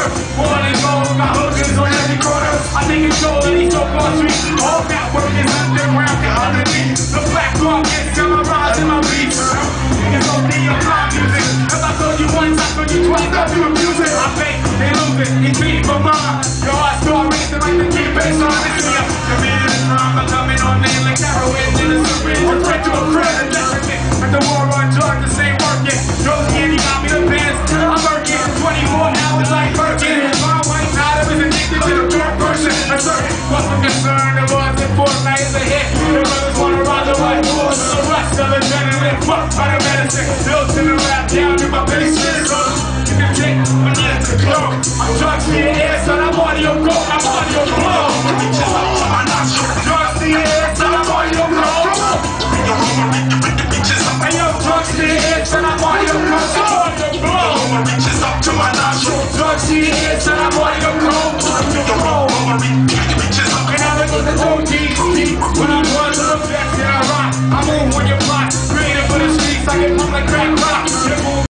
corner. Born and born, my hood is on every corner. I think it's cold and he's so far street. All that work is underground and underneath. The black rock gets summarized in my beats. It's don't need pop music. If I told you once, I told you twice, I'll be refusing. I fake, they lose it, it's me for mine. Yo, I start racing like the kid based on this. It's on my crack rock.